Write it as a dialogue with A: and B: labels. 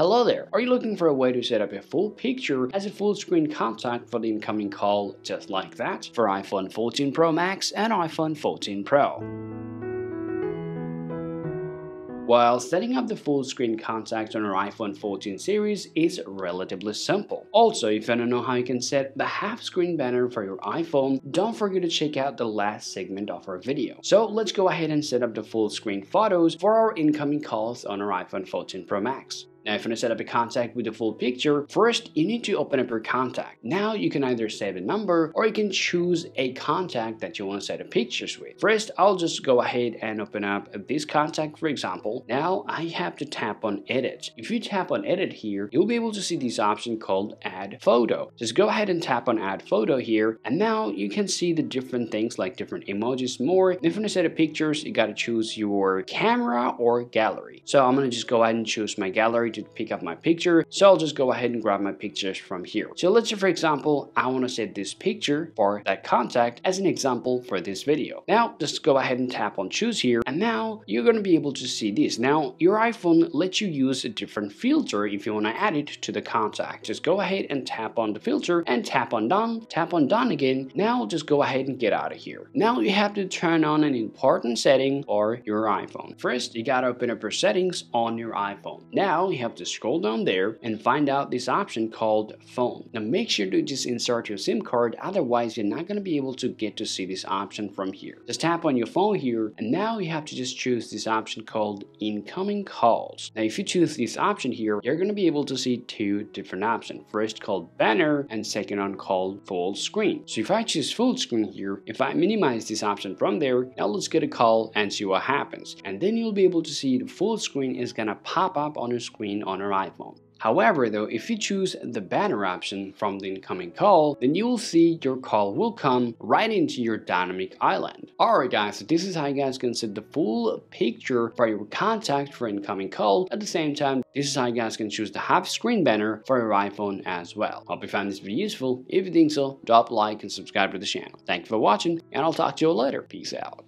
A: Hello there, are you looking for a way to set up a full picture as a full screen contact for the incoming call just like that for iPhone 14 Pro Max and iPhone 14 Pro? While setting up the full screen contact on your iPhone 14 series is relatively simple. Also, if you don't know how you can set the half screen banner for your iPhone, don't forget to check out the last segment of our video. So let's go ahead and set up the full screen photos for our incoming calls on our iPhone 14 Pro Max. Now if you want to set up a contact with the full picture, first you need to open up your contact. Now you can either save a number or you can choose a contact that you want to set up pictures with. First, I'll just go ahead and open up this contact for example. Now I have to tap on edit. If you tap on edit here, you'll be able to see this option called add photo. Just go ahead and tap on add photo here and now you can see the different things like different emojis more. If you want to set up pictures, you got to choose your camera or gallery. So I'm going to just go ahead and choose my gallery to pick up my picture. So I'll just go ahead and grab my pictures from here. So let's say for example, I want to set this picture for that contact as an example for this video. Now just go ahead and tap on choose here and now you're going to be able to see this. Now your iPhone lets you use a different filter if you want to add it to the contact. Just go ahead and tap on the filter and tap on done, tap on done again. Now just go ahead and get out of here. Now you have to turn on an important setting for your iPhone. First, you gotta open up your settings on your iPhone. Now have to scroll down there and find out this option called phone. Now make sure to just insert your SIM card otherwise you're not going to be able to get to see this option from here. Just tap on your phone here and now you have to just choose this option called incoming calls. Now if you choose this option here you're going to be able to see two different options. First called banner and second one called full screen. So if I choose full screen here, if I minimize this option from there, now let's get a call and see what happens. And then you'll be able to see the full screen is going to pop up on your screen screen on your iPhone. However, though, if you choose the banner option from the incoming call, then you will see your call will come right into your dynamic island. Alright guys, so this is how you guys can set the full picture for your contact for incoming call. At the same time, this is how you guys can choose the half screen banner for your iPhone as well. Hope you found this video useful. If you think so, drop a like and subscribe to the channel. Thank you for watching, and I'll talk to you later. Peace out.